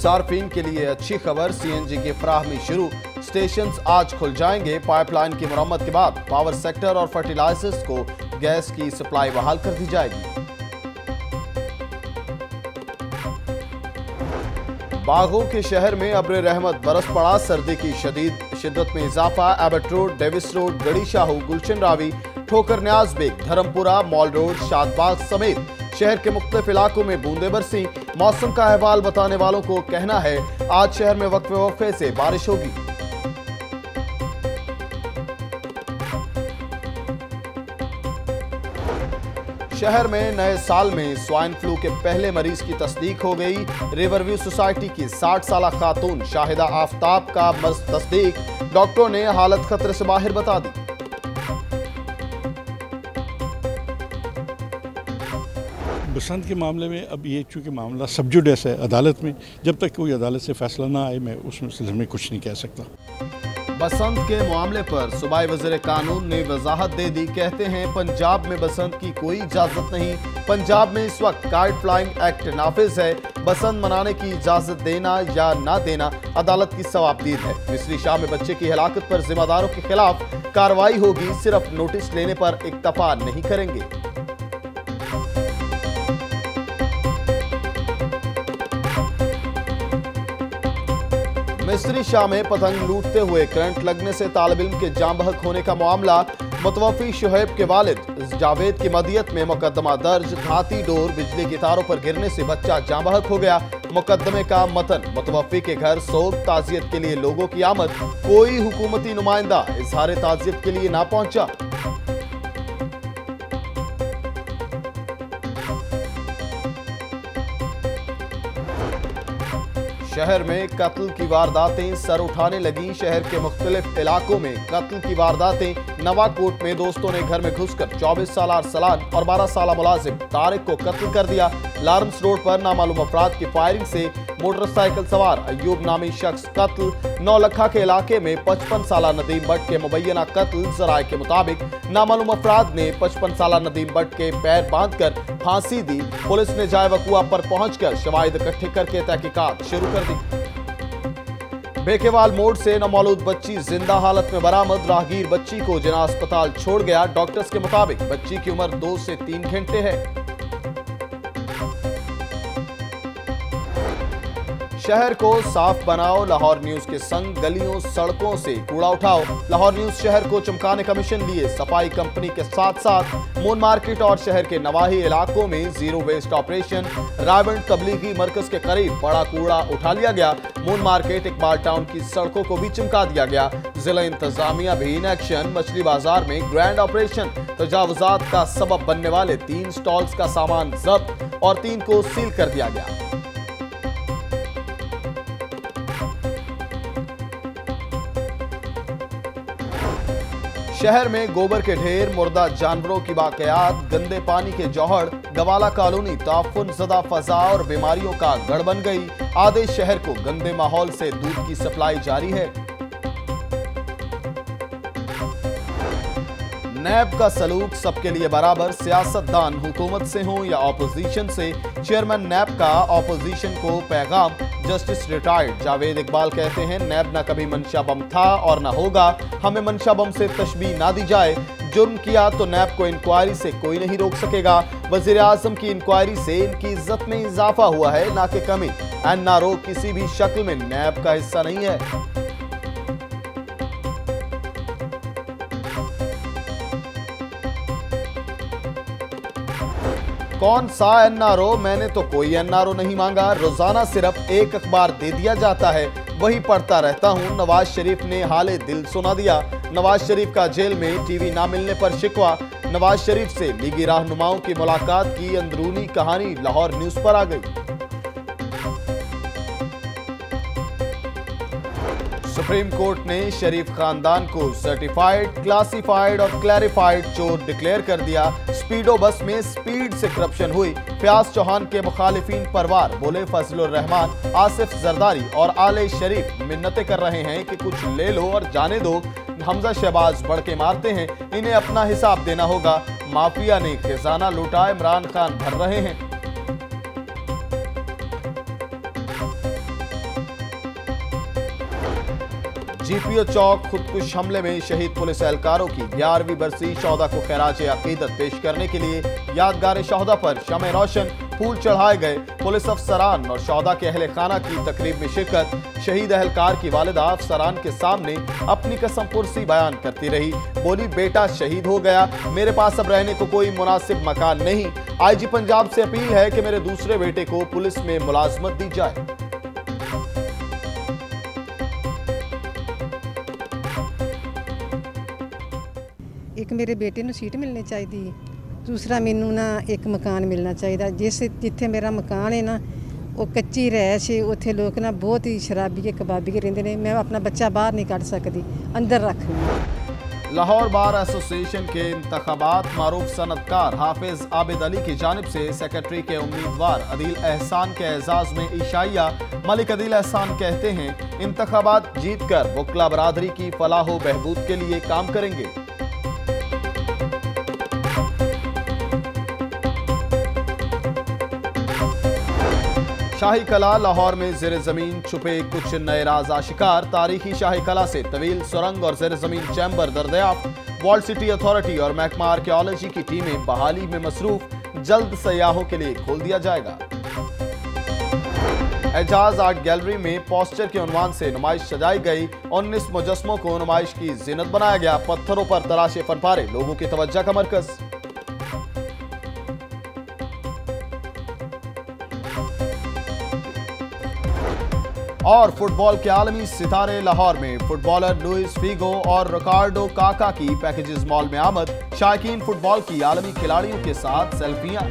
सार्फिन के लिए अच्छी खबर सीएनजी की फ्राहमी शुरू। स्टेशन आज खुल जाएँगे। पाइपलाइन की मरम्मत के बाद पावर सेक्टर और फर्टिलाइजर्स को गैस की सप्लाई बहाल कर दी जाएगी। बागों के शहर में अब्र रहमत, बरस पड़ा, सर्दी की शदीद। शिद्दत में इजाफा, एबट रोड, डेविस रोड गड़ी शाहू गुलशन रावी, ठोकर न्याज बेग, धर्मपुरा, मॉल रोड, शादबाग समेत। शहर के मुख्तलिफ़ इलाकों में बूंदे बरसी। मौसम का अहवाल बताने वालों को कहना है, आज शहर में वक्फे वक्फे से बारिश होगी। शहर में नए साल में स्वाइन फ्लू के पहले मरीज़ की तस्दीक हो गई। रिवरव्यू सोसाइटी की 60 साल खातून शाहिदा आफ्ताब का मर्ज तस्दीक। डॉक्टरों ने हालत खतरे से बाहर बता दी। बसंत के मामले में, अब ये चूँकि मामला सब्जुडेस है अदालत में, जब तक कोई अदालत से फैसला ना आए, मैं उस सिलसिले में कुछ नहीं कह सकता। बसंत के मामले पर सूबाई वज़ीर कानून ने वजाहत दे दी, कहते हैं, पंजाब में बसंत की कोई इजाज़त नहीं। पंजाब में इस वक्त काइट फ्लाइंग एक्ट नाफिज है। बसंत मनाने की इजाज़त देना या ना देना अदालत की सवाबदीद है। मिस्री शाह में बच्चे की हिलाकत पर जिम्मेदारों के खिलाफ कार्रवाई होगी, सिर्फ़ नोटिस लेने पर इकतफा नहीं करेंगे। मिस्री शाह में पतंग लूटते हुए करंट लगने से तालब इल्म के जाम बहक होने का मामला, मुतवफ़ी शुहेब के वालिद, जावेद की मदियत में मुकदमा दर्ज धाती डोर बिजली की तारों पर गिरने से बच्चा जाम बहक हो गया। मुकदमे का मतन, मुतवफ़ी के घर सोग ताजियत के लिए लोगों की आमद, कोई हुकूमती नुमाइंदा इजहार ताजियत के लिए ना पहुँचा। शहर में कत्ल की वारदातें सर उठाने लगी। शहर के मुख्तलिफ़ इलाकों में कत्ल की वारदातें नवाकोट में दोस्तों ने घर में घुसकर 24 साल अरसलान और 12 साल मुलाजिम तारिक को कत्ल कर दिया। लार्म्स रोड पर नामालूम अफराद की फायरिंग से मोटरसाइकिल सवार अयूब नामी शख्स कत्ल। नौलखा के इलाके में पचपन साल नदीम भट्ट के मुबैना कत्ल जराये के मुताबिक नामालूम अफराद ने पचपन साल नदीम भट्ट के पैर बांधकर फांसी दी। पुलिस ने जाय वकुआ पर पहुंचकर शवाहिद इकट्ठे करके तहकीकात शुरू कर दी। बेकेवाल मोड़ से नमौलूद बच्ची ज़िंदा हालत में बरामद। राहगीर बच्ची को जिना अस्पताल छोड़ गया। डॉक्टर्स के मुताबिक बच्ची की उम्र दो से तीन घंटे है। शहर को साफ़ बनाओ, लाहौर न्यूज़ के संग गलियों, सड़कों से कूड़ा उठाओ। लाहौर न्यूज़ शहर को चमकाने का मिशन लिए सफ़ाई कंपनी के साथ साथ मून मार्केट और शहर के नवाही इलाकों में ज़ीरो वेस्ट ऑपरेशन। रावण तबलीगी मरकज के करीब बड़ा कूड़ा उठा लिया गया। मून मार्केट, इकबाल टाउन की सड़कों को भी चमका दिया गया। जिला इंतजामिया भी इन एक्शन। मछली बाज़ार में ग्रैंड ऑपरेशन तजावजात का सबब बनने वाले तीन स्टॉल्स का सामान जब्त और तीन को सील कर दिया गया। शहर में गोबर के ढेर, मुर्दा जानवरों की बाकयात गंदे पानी के जौहड़ गवाला कॉलोनी, ताफुन, जदा फजा और बीमारियों का गढ़ बन गई। आधे शहर को गंदे माहौल से दूध की सप्लाई जारी है। नैब का सलूक सबके लिए बराबर। सियासतदान हुकूमत से हो या ऑपोजिशन से चेयरमैन नैब का ऑपोजिशन को पैगाम। जस्टिस रिटायर्ड जावेद इकबाल कहते हैं, नैब ना कभी मंशा बम था और न होगा। हमें मंशा बम से तशबी ना दी जाए। जुर्म किया तो नैब को इंक्वायरी से कोई नहीं रोक सकेगा। वज़ीर आज़म की इंक्वायरी से इनकी इज़्ज़त में इजाफा हुआ है, ना कि कमी। एनआरओ किसी भी शक्ल में नैब का हिस्सा नहीं है। कौन सा एनआरओ मैंने तो कोई एनआरओ नहीं मांगा। रोज़ाना सिर्फ़ एक अखबार दे दिया जाता है। वही पढ़ता रहता हूँ। नवाज़ शरीफ ने हाले दिल सुना दिया। नवाज़ शरीफ का जेल में टीवी ना मिलने पर शिकवा। नवाज़ शरीफ से लीगी रहनुमाओं की मुलाकात की। अंदरूनी कहानी लाहौर न्यूज़ पर आ गई। सुप्रीम कोर्ट ने शरीफ खानदान को सर्टिफाइड क्लासिफाइड और क्लैरिफाइड चोर डिक्लेयर कर दिया। स्पीडो बस में स्पीड से करप्शन हुई। प्यास चौहान के मुखालिफिन परवार बोले, फजलुर रहमान, आसिफ जरदारी और आले शरीफ मिन्नतें कर रहे हैं कि कुछ ले लो और जाने दो। हमजा शहबाज बढ़ के मारते हैं, इन्हें अपना हिसाब देना होगा। माफिया ने खजाना लूटा, इमरान खान भर रहे हैं। जीपीओ चौक खुदकुश हमले में शहीद पुलिस एहलकारों की ग्यारहवीं बरसी। शौदा को खैराज अकीदत पेश करने के लिए यादगार शौदा पर शम रोशन फूल चढ़ाए गए पुलिस अफसरान और शौदा के अहल खाना की तकरीब में शिरकत। शहीद एहलकार की वालदा अफसरान के सामने अपनी कसम पुरसी बयान करती रही। बोली, बेटा, शहीद हो गया। मेरे पास अब रहने को कोई मुनासिब मकान नहीं। आईजी पंजाब से अपील है कि मेरे दूसरे बेटे को पुलिस में मुलाजमत दी जाए। ਇੱਕ ਮੇਰੇ ਬੇਟੇ ਨੂੰ ਸੀਟ ਮਿਲਣੀ ਚਾਹੀਦੀ ਹੈ ਦੂਸਰਾ ਮੈਨੂੰ ਨਾ ਇੱਕ ਮਕਾਨ ਮਿਲਣਾ ਚਾਹੀਦਾ ਜਿਸ ਜਿੱਥੇ ਮੇਰਾ ਮਕਾਨ ਹੈ ਨਾ ਉਹ ਕੱਚੀ ਰਹਿਸ਼ ਹੈ ਉੱਥੇ ਲੋਕ ਨਾ ਬਹੁਤ ਹੀ ਸ਼ਰਾਬੀਏ ਕਬਾਬੀਏ ਰਹਿੰਦੇ ਨੇ ਮੈਂ ਆਪਣਾ ਬੱਚਾ ਬਾਹਰ ਨਹੀਂ ਕੱਢ ਸਕਦੀ ਅੰਦਰ ਰੱਖ लाहौर बार एसोसिएशन के इंतबात मारूफ सनतकार हाफिज आबिद अली की जानब से सेक्रेटरी के उम्मीदवार अदील एहसान के एजाज में ईशाइया मलिक अदील एहसान कहते हैं इंतबात जीत कर बुकला बरादरी की फलाह बहबूद के लिए काम करेंगे शाही कला लाहौर में जेर ज़मीन छुपे कुछ नए राज आशिकार तारीखी शाही कला से तवील, सुरंग और जेर ज़मीन चैम्बर दरदयाफ्त वॉल्ड सिटी अथॉरिटी और महकमा आर्कियोलॉजी की टीमें बहाली में मसरूफ। जल्द सयाहों के लिए खोल दिया जाएगा। एजाज आर्ट गैलरी में पोस्टर के उनवान से नुमाइश सजाई गई उन्नीस मुजस्मों को नुमाइश की जिनत बनाया गया। पत्थरों पर तराशे फनपारे लोगों की तवज्जा का मरकज। और फुटबॉल के आलमी सितारे लाहौर में। फुटबॉलर लुइस फीगो और रिकार्डो काका की पैकेजेस मॉल में आमद। शायकीन फुटबॉल की आलमी खिलाड़ियों के साथ सेल्फियाँ।